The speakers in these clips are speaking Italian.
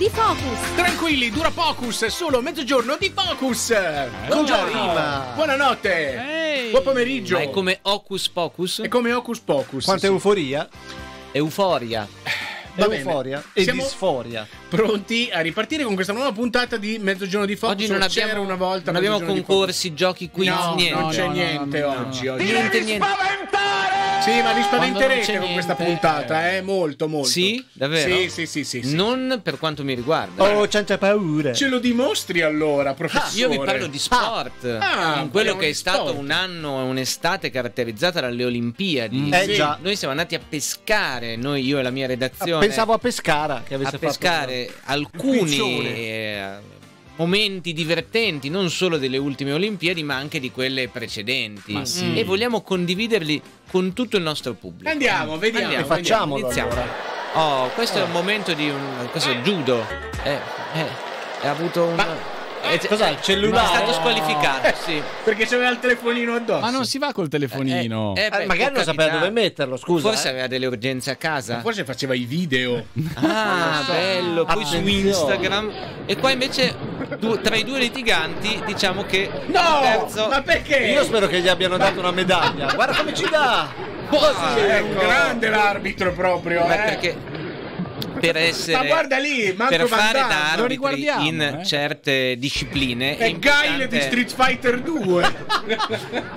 di Focus. Tranquilli, dura Focus, solo mezzogiorno di Focus. Rima. Buonanotte. Ehi. Buon pomeriggio. Ma è come Hocus Pocus? È come Hocus Pocus. Quanta sì. euforia, Euforia. Va bene. euforia e Siamo- disforia. Pronti a ripartire con questa nuova puntata di Mezzogiorno di Focus. Oggi non C'era abbiamo, una volta non abbiamo concorsi, giochi, quiz. No, niente. non c'è No, niente no, oggi. oggi. Niente, niente. Sì, ma vi spaventerete con questa puntata, eh? Molto, molto. Sì? Davvero? Sì, sì, sì, sì. sì. Non per quanto mi riguarda. Oh, c'è paura. Ce lo dimostri allora, professore? Io vi parlo di sport, Ah, in quello che è stato sport. un anno, un'estate caratterizzata dalle Olimpiadi. Eh Sì. già, Noi siamo andati a pescare, noi, io e la mia redazione, pensavo a Pescara che a avesse pescare fatto alcuni eh, momenti divertenti, non solo delle ultime Olimpiadi, ma anche di quelle precedenti. Ma sì. E vogliamo condividerli con tutto il nostro pubblico. Andiamo, vediamo. Andiamo, E facciamolo iniziamo. allora. Oh, questo è un momento di un. Questo è judo. Eh, eh, ha avuto un. Ma- eh, Cos'è, il cellulare? È stato squalificato, sì. Perché c'aveva il telefonino addosso. Ma non si va col telefonino. Eh, Eh, beh, magari non sapeva dove metterlo, scusa. Forse eh. aveva delle urgenze a casa. Forse faceva i video. Ah, bello. Poi su Attenzione. Instagram. E qua invece, du- tra i due litiganti, diciamo che. il No! terzo- Ma perché? Io spero che gli abbiano dato una medaglia. Guarda come ci dà. Ah, È ecco. grande l'arbitro proprio, Ma eh. perché per essere Ma guarda lì, per fare da arbitri in eh. certe discipline È Guile di importante- Street Fighter 2.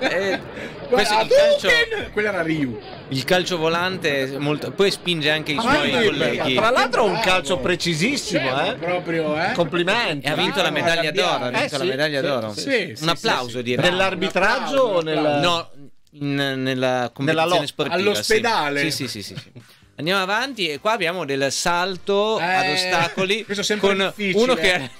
eh, questo, il, calcio! Quello era Ryu. il calcio volante è molto- poi spinge anche i suoi vai, colleghi Tra l'altro un calcio precisissimo, Cioè, eh. Proprio, eh. Complimenti. e ha vinto la medaglia d'oro ha vinto Eh, la sì, medaglia sì, d'oro sì, sì, sì, un applauso direi Nell'arbitraggio o nel... no in- nella competizione lotta. sportiva All'ospedale. sì. Sì, sì, sì, sì, sì. Andiamo avanti e qua abbiamo del salto Eh, ad ostacoli questo è sempre con uno che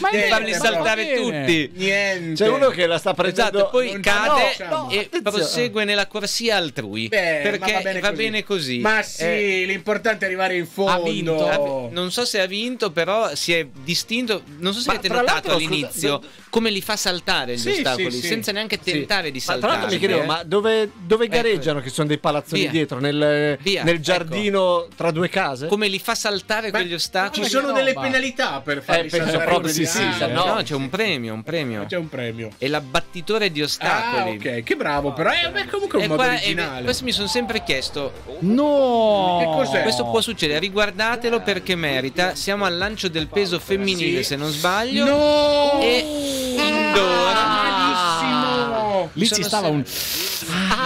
Ma farli niente, saltare va bene. tutti Niente. C'è uno che la sta prendendo... Esatto, poi non cade no, e attenzione. prosegue nella corsia altrui. Beh, perché ma va bene, così. Ma sì, Eh, l'importante è arrivare in fondo. Ha vinto. ha- non so se ha vinto, però si è distinto. Non so se Ma avete notato all'inizio scusa, come li fa saltare gli Sì, ostacoli, sì, sì. senza neanche Sì. tentare di Ma saltare. tra l'altro mi chiedevo, eh. ma dove, dove Ecco. gareggiano che sono dei palazzoni Via. dietro? Nel, Via, nel ecco. giardino tra due case? come li fa saltare Ma quegli ostacoli? Ci sono delle penalità per farli penso proprio di sì, Ah, no, no- c'è un premio, un premio. C'è un premio. È l'abbattitore di Ah, ostacoli. ok, che bravo, però è beh, comunque un E modo qua- e originale. questo mi sono sempre chiesto. No! Che cos'è? Questo può succedere, riguardatelo perché merita. Siamo al lancio del peso femminile, Sì. se non sbaglio. No! E indoor. Malissimo! Lì ci stava un.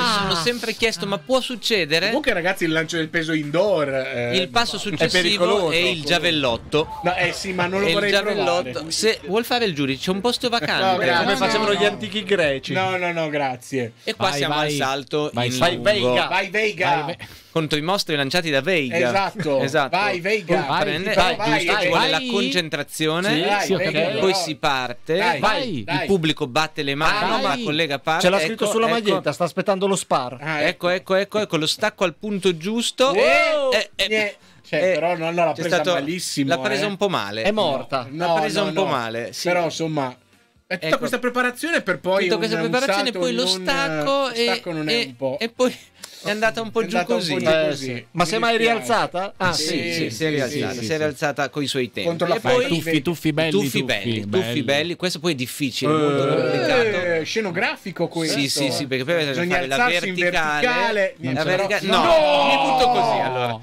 Mi sono sempre chiesto, ma può succedere? Comunque, ragazzi, il lancio del peso indoor. eh, Il passo successivo pericoloso. è il giavellotto. No, eh sì, ma non lo il vorrei giavellotto. provare. Se vuol fare il giudice, c'è un posto No, vacante. grazie. Come No, facevano no, gli no. antichi greci. No, no, no, grazie. e qua Vai, siamo vai. al salto Vai, in vai. Veiga. Vai, Veiga. Vai, vai. contro i mostri lanciati da Veiga. Esatto. Esatto. Vai, Veiga. Vai, prende- vai, vai, vai, giusto, vai. ci vuole la Vai. concentrazione. Sì, Dai, sì, capito. Poi no. si parte. Dai, vai. Il pubblico batte le mani, Vai. ma il collega parte. Ce l'ha scritto Ecco, sulla ecco. maglietta, sta aspettando lo spar. Ah, Ecco, ecco, ecco, ecco, lo stacco al punto giusto. Wow! Eh, eh. Cioè, eh, però no, no, l'ha presa stato- malissimo. L'ha presa eh. un po' male. È morta. No, L'ha presa no, un po' male, sì. Però insomma, è tutta Ecco. questa preparazione per poi Tutta un, questa un preparazione, salto poi lo non- stacco, lo e, stacco non è e- un po'. e poi è andata un po' È giù così. po' giù Eh, così. sì. Ma si è mai rialzata? Ah, Sì, sì. sì, sì, si è rialzata, sì, si sì. è rialzata coi suoi tempi. Contro la e poi tuffi, tuffi belli. tuffi belli, tuffi belli. Questo poi è difficile, molto complicato. Eh, scenografico questo. Sì, sì, sì, perché poi bisogna fare la verticale. verticale. La Niente, vertica- però- No, mi butto così allora.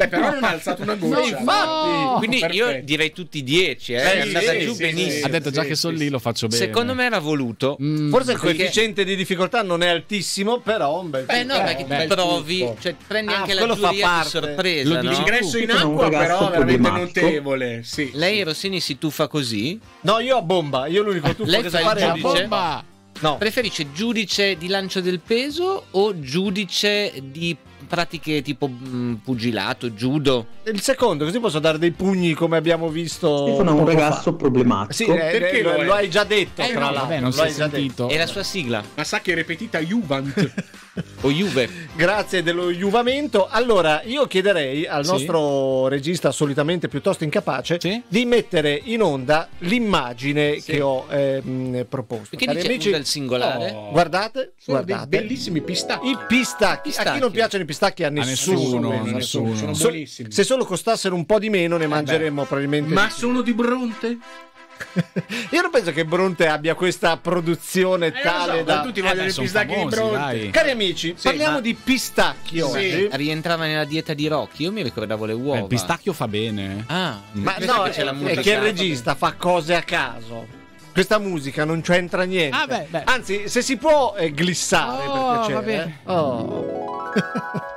Beh, però non ha alzato una goccia. infatti. Quindi io perfetto. direi tutti 10, eh. Eh, è sì, andata sì, giù sì, benissimo. sì. Ha detto già che sono lì, lo faccio bene. Secondo me era voluto. Mm, Forse il Perché- coefficiente di difficoltà non è altissimo, però un bel Beh, no, perché ti provi, cioè prendi Ah, anche la quello fa giuria di parte. sorpresa, Lo no? L'ingresso in acqua però veramente problematico. notevole. Sì. Lei Rossini si tuffa così? No, io a bomba, io l'unico tuffo Lei che il fare è a bomba! No, Preferisce giudice di lancio del peso o giudice di pratiche tipo mm, pugilato, judo? il secondo, così posso dare dei pugni come abbiamo visto. Stefano è un ragazzo fa. problematico. Sì, eh, Perché eh, lo lo, è? lo hai già detto, Eh, tra no, l'altro. vabbè, non lo si è hai già detto. sentito. È la sua sigla? Ma sa che è ripetita Juvent. O Juve? Grazie dello iuvamento. Allora, io chiederei al Sì. nostro regista solitamente piuttosto incapace Sì. di mettere in onda l'immagine Sì. che ho ehm, proposto. Perché Cari dice il singolare? Oh. Guardate, Sono dei guardate. bellissimi pistacchi. I pistacchi. A chi Pistacchi. non piacciono i Ma pistacchi a nessuno. a nessuno. Sono So- buonissimi. se solo costassero un po' di meno, ne mangeremmo probabilmente. Ma di sono di Bronte? Io non penso che Bronte abbia questa produzione Eh, tale so, da. ma tutti Eh, vogliono beh, i pistacchi di famosi, Bronte. dai. Cari amici, parliamo ma- di pistacchi oggi. Rientrava nella dieta di Rocky. Io mi ricordavo le uova. Eh, il pistacchio fa bene. Ah, Ma no, che c'è la è, è che il regista fa cose a caso. Questa musica non c'entra niente. Ah, beh, beh. Anzi, se si può eh, glissare Oh, per piacere. va bene. eh. Oh.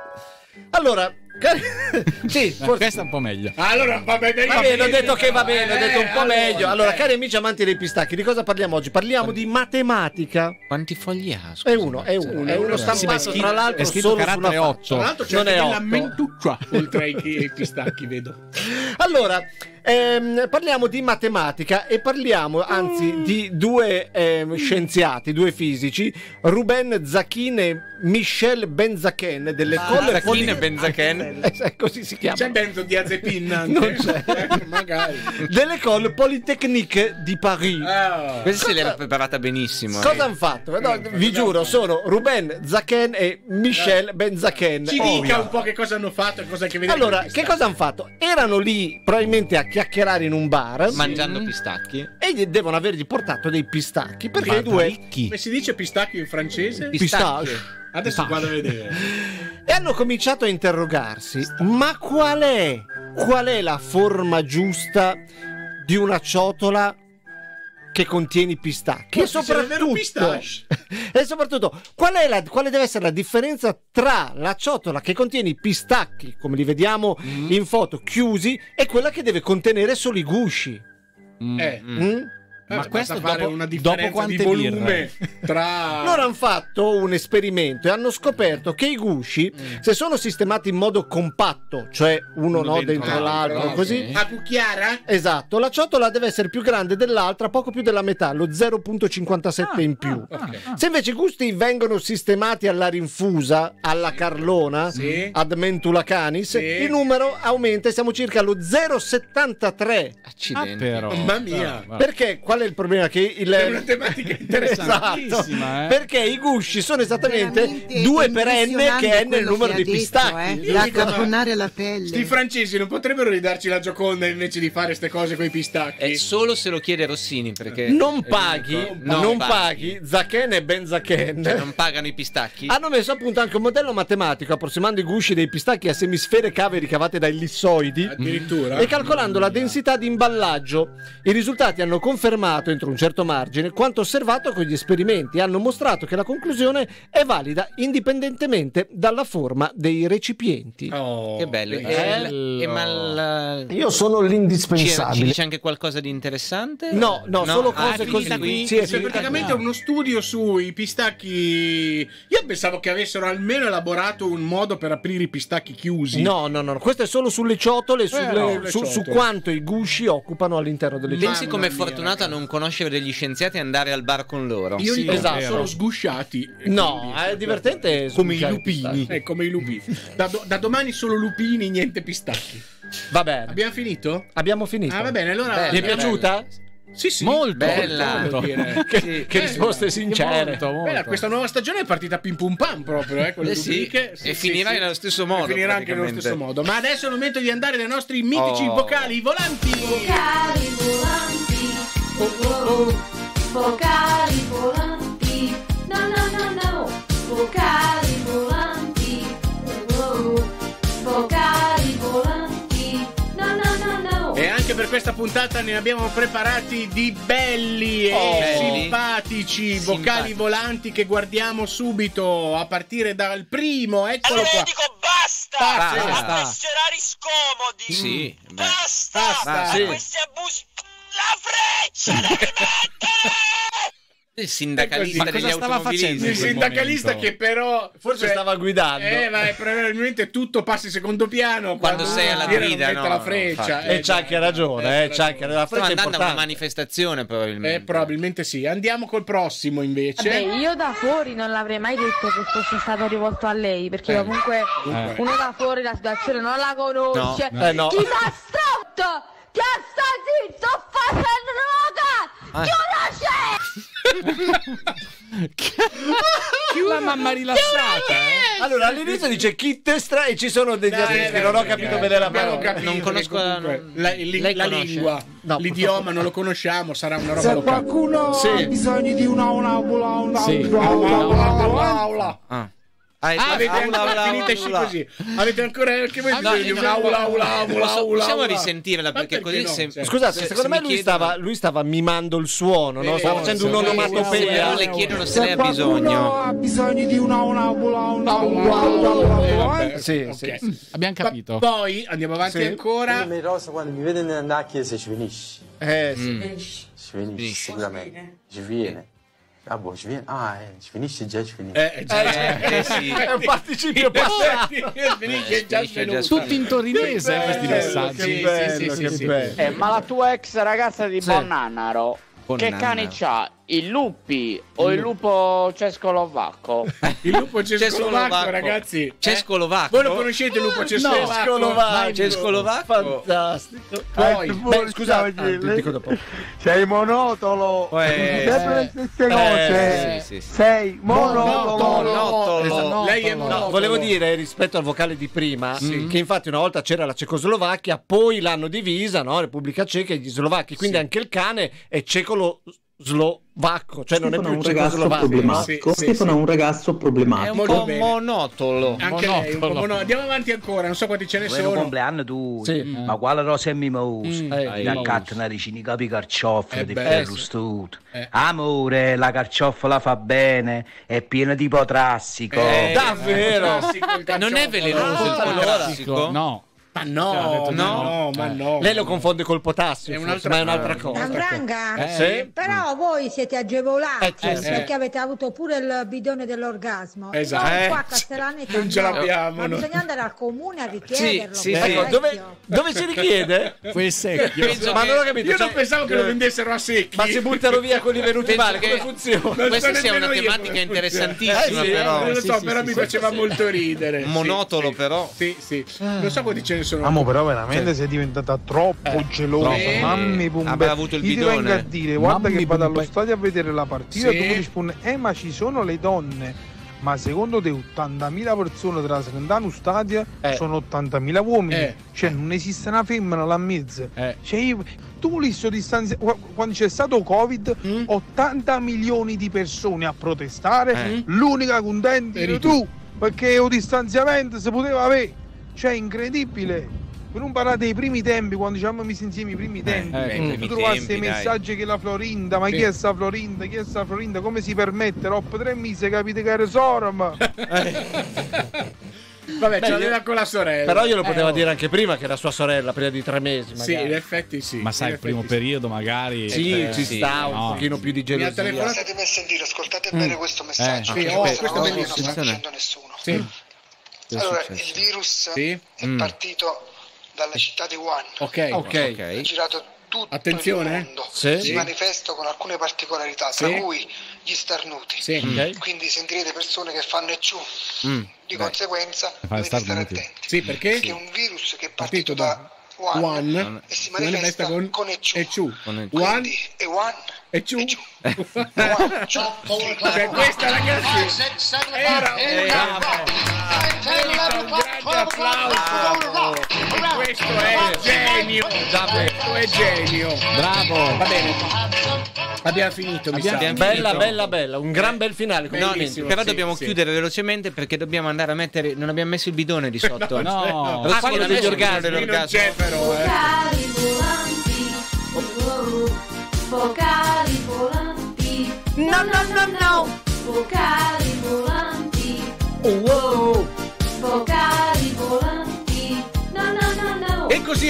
allora, cari- sì, forse Questa è un po' meglio. Allora, va bene, Va bene, ho detto che va bene, ho detto un po' allora, meglio. Allora, eh. cari amici amanti dei pistacchi, di cosa parliamo oggi? Parliamo di matematica. Quanti fogli ha? È scusa? uno, è uno, è uno Sì, è stampato scritto- tra l'altro è scritto solo sulla carattere faccia. 8. Tra l'altro c'è Non è la mentuccia oltre ai pistacchi, vedo. Allora, ehm, parliamo di matematica e parliamo anzi di due ehm, scienziati, due fisici, Ruben Zachin e Michel Benzaken dell'École Zachin Poly- e Benzaken? Eh, così si chiama. C'è benzodiazepin anche? Non c'è. Eh, magari. Dell'École Polytechnique di Paris. Ah. Questa se l'era preparata benissimo. Cosa eh. hanno fatto? No, vi giuro, sono Ruben Zachin e Michel Benzaken. Ci Oh, dica un po' che cosa hanno fatto e cosa che vedere Allora, che cosa hanno fatto? Erano lì probabilmente a chiacchierare in un bar Mangiando pistacchi? e gli devono avergli portato dei pistacchi perché Ma i due ricchi. Come si dice pistacchio in francese? Pistache. Adesso vado a vedere. E hanno cominciato a interrogarsi, ma qual è, qual è la forma giusta di una ciotola che contiene i pistacchi? E soprattutto, pistache. e soprattutto qual, è la, quale deve essere la differenza tra la ciotola che contiene i pistacchi, come li vediamo Mm. in foto, chiusi, e quella che deve contenere solo i gusci? Mm. Eh. Mm? Eh, Ma basta questo fare dopo- una dopo differenza quante di volume tra Loro hanno fatto un esperimento e hanno scoperto che i gusci, Mm. se sono sistemati in modo compatto, cioè uno, Uno no dentro dentro l'altro, l'altro, così. sì. a cucchiara? Esatto, la ciotola deve essere più grande dell'altra, poco più della metà, lo 0.57 in più. Ok. Se invece i gusti vengono sistemati alla rinfusa, alla carlona, Sì. ad mentula canis, Sì. il numero aumenta e siamo circa allo 0,73. Ah, Accidenti. però. Mamma mia. Ah, va. Qual è il problema? Che il... È una tematica Esatto, Interessantissima, eh. perché i gusci sono esattamente Veramente 2 per n che è nel numero dei detto, pistacchi. eh. Da accapponare la pelle. Sti francesi non potrebbero ridarci la Gioconda invece di fare queste cose con i pistacchi? È solo se lo chiede Rossini perché Non è paghi, l'unico- non, paghi, Zaken e Ben Zaken. Cioè, non pagano i pistacchi? Hanno messo a punto anche un modello matematico approssimando i gusci dei pistacchi a semisfere cave ricavate dai lissoidi Addirittura? e calcolando la densità di imballaggio. I risultati hanno confermato, entro un certo margine, quanto osservato con gli esperimenti e hanno mostrato che la conclusione è valida indipendentemente dalla forma dei recipienti. Oh, Che bello. Bello. e ma la- Io sono l'indispensabile. dice anche qualcosa di interessante? No, no, solo Ah, cose è così. qui? Sì, è C'è finita praticamente uno studio sui pistacchi. Io pensavo che avessero almeno elaborato un modo per aprire i pistacchi chiusi. No, no, no, questo è solo sulle ciotole, sulle- no, sulle su, su ciotole. quanto i gusci occupano all'interno delle ciotole. Pensi Mamma com'è mia, fortunato a ragazzi. Non conoscere degli scienziati e andare al bar con loro? Io Sì, esatto. sono sgusciati. No, Quindi- è divertente Come i lupini. pistacchi. Eh, come i lupini. Da, do- da domani solo lupini, niente pistacchi. Va bene, Abbiamo finito? abbiamo finito. Ah, va bene, allora. Ti è piaciuta? Sì, sì. Molto. Bella. Dire. Che, Sì. che Eh, risposte sincere. Molto, molto. Bella, questa nuova stagione è partita pim pum pam proprio, eh, con le Eh sì, rubriche. e finirà nello stesso modo, finirà anche nello stesso modo. Ma adesso è il momento di andare dai nostri mitici Oh. vocali volanti. Vocali volanti, oh oh oh, vocali volanti, no no no no, vocali volanti, oh oh, vocali volanti, no no no no. E anche per questa puntata ne abbiamo preparati di belli e Oh. Belli. simpatici Simpatici. vocali volanti che guardiamo subito a partire dal primo. Eccolo Allora qua. io dico basta, Basta. a questi orari scomodi. Sì, beh. Basta, Basta, a sì. questi abusi. La freccia devi mettere! Il sindacalista degli stava facendo? Il sindacalista momento. che però Forse cioè, stava guidando. Eh, ma è- probabilmente tutto passa in secondo piano Quando sei alla guida, no, la freccia. infatti. E c'ha anche ragione, eh, c'ha anche la freccia è andando a una manifestazione probabilmente. Eh, probabilmente sì. Andiamo col prossimo invece. Beh, io da fuori non l'avrei mai detto che fosse stato rivolto a lei, perché Eh. comunque Eh. uno da fuori la situazione non la conosce. No. Eh, no. Chi t'ha stretto? Ti sta zitto, Ah. La mamma rilassata. eh. Allora, all'inizio dice kit extra e ci sono degli asterischi. Non ho capito bene la parola. capito Non conosco la- comunque non- la, il- lei la conosce? lingua, No, l'idioma non lo conosciamo, sarà una roba Se locale. qualcuno Sì. ha bisogno di una una una una Sì. una una Aula. Ah. Ah, Avete aula, ancora aula, finiteci aula. così. Avete ancora anche voi Ah, no, bisogno di un'aula, aula, aula, Posso- aula. possiamo aula. risentirla, perché così no? se- Cioè, Scusate, Se- secondo se me mi lui chiedono- stava, lui stava mimando il suono, no? Eh, stava facendo un'onomatopea. Le chiedono se lei ha bisogno. ha bisogno di una una vabbè, Sì, sì, Abbiamo capito. Poi andiamo avanti ancora. Rosa quando mi vede andare a chiesa ci finisce. Eh, sì. Mm. Ci finisce sicuramente. Ci viene. Ah boh, ci viene. Ah, eh, ci finisce già, ci finisce. Eh, già, Eh, eh, sì. È un participio passato. Finisce già Finisce. Tutti in torinese eh, questi bello, messaggi. che Che Sì, bello, sì, sì, che sì. bello. Eh, ma la tua ex ragazza di Sì. Bonnannaro, che cani c'ha? I lupi o il lupo cescolovacco? Il lupo cescolovacco, Cescolovacco. ragazzi. eh? Cescolovacco? Voi lo conoscete il lupo cescolovacco? Cescolovacco. Cescolovacco? Fantastico. Poi, Beh, scusate, ah, dico dopo. Sei monotolo. Eh, Sempre le stesse Eh, cose. sì, sì, sì. Sei monotolo. Monottolo. Esatto. Lei è No, monotono. volevo dire rispetto al vocale di prima Sì. che infatti una volta c'era la Cecoslovacchia, poi l'hanno divisa, no? Repubblica Ceca e gli slovacchi, quindi Sì. anche il cane è cecolo slovacco, cioè non è Stefano è più un ragazzo problematico. Sì, sì, Stefano sì. è un ragazzo È problematico. un Molto po' monotolo. Anche lei, un po' mono- Andiamo avanti ancora, non so quanti ce ne Buon sono. compleanno tu, Sì. ma quale rosa è mimosa? Mm. Eh, Da mimosa. cattana vicini capi carciofi Eh di ferro stuto. Eh. Amore, la carciofola fa bene, è piena di potrassico. Eh, Davvero? Il Non è velenoso il Ah, potrassico? No. Ma no, Cioè, ma no. no, ma no. Lei lo confonde col potassio, È forse, un'altra- ma è un'altra cosa. Andranga? Eh, sì? Però voi siete agevolati Eh, certo. perché avete avuto pure il bidone dell'orgasmo. Esatto. Noi Eh. qua a Castellaneta Non ce no. l'abbiamo, Ma no. bisogna andare al comune a richiederlo. sì, sì. Ecco, dove, dove si richiede? Quel secchio. Penso Ma che- non ho capito. Io non cioè, pensavo che lo vendessero a secchi. Ma si buttano via quelli venuti Penso male, che- come funziona? Non Questa sia una tematica interessantissima. Eh, però. Non lo so, però mi faceva molto ridere. Monotolo, però. Sì, sì. Non so quanti ce ne sono. Amo però veramente sei diventata troppo gelosa, troppo. mammi pumbe. Avuto il Io ti bidone. vengo a dire, guarda Mammi che vado allo stadio a vedere la partita Sì. e tu mi rispondi, eh ma ci sono le donne. Ma secondo te 80.000 persone tra Srendano stadio Eh. sono 80.000 uomini? Eh. Cioè non esiste una femmina là in mezzo. Eh. Cioè, io- tu lì sto distanzi- qua- quando c'è stato Covid, Mm. 80 milioni di persone a protestare, Eh. l'unica contenta Eri eri tu, perché il distanziamento si poteva avere. Cioè, incredibile. Per non parlare dei primi tempi, quando ci siamo messi insieme i primi tempi, eh, i tu primi trovasti i tempi, dai. messaggi che la Florinda, ma Sì. chi è sta Florinda, chi è sta Florinda, come si permette? Dopo tre mesi capite che era Sorom. Vabbè, Beh, ce l'aveva con la sorella. Però glielo Eh, poteva oh. dire anche prima che era sua sorella, prima di tre mesi. Sì, magari. in effetti sì. Ma sai, il primo sì. periodo magari... Sì, eh, ci sì, sta un no. pochino più di Mi ha gelosia. telefonato. A dire, ascoltate bene questo messaggio. Sì, che oh, questa questo è è che non sta bellissimo. dicendo nessuno. Sì. Allora, successo? il virus Sì. è Mm. partito dalla città di Wuhan, Ok. Ok. è Ok. girato tutto Attenzione, il mondo. Sì. Si Sì. manifesta con alcune particolarità, tra Sì. cui gli starnuti. Sì. Ok. Quindi sentirete persone che fanno e ciù. Mm. Di Beh. conseguenza dovete stare starnuti. attenti. Sì, perché? Perché è un virus che è Partito partito, da One e si si manifesta manifesta con con, e ciù. e ciù. Con e- One Quindi è One e ciù. e. Cioè, questa ragazzi era una merita un grande applauso. E questo è genio. Questo è genio. Bravo. Va bene. Abbiamo finito, mi sa. Abbiamo Bella, finito. bella, bella. Un gran bel finale. No, però sì, dobbiamo sì. chiudere velocemente perché dobbiamo andare a mettere. Non abbiamo messo il bidone di sotto. No. Rossi, Ah, quello non degli orgasmi, non c'è però, eh. Vocali volanti, oh, vocali no no no no, vocali volanti, oh, oh,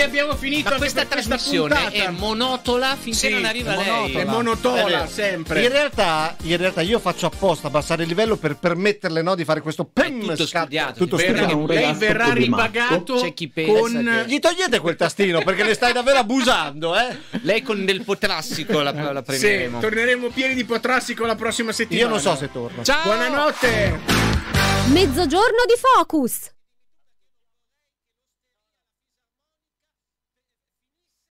abbiamo finito Ma questa trasmissione puntata. è monotola finché Sì, non arriva è lei. monotola. È È monotola vero. sempre. In realtà, in realtà io faccio apposta abbassare il livello per permetterle no, di fare questo pem tutto scatto. studiato, Tutto studiato. un lei verrà ripagato C'è chi pensa con che- Gli togliete quel tastino perché le stai davvero abusando, eh? Lei con del potrassico la, la Sì, premieremo. torneremo pieni di potrassico la prossima settimana. Io non so se torno. Buonanotte. Mezzogiorno di Focus.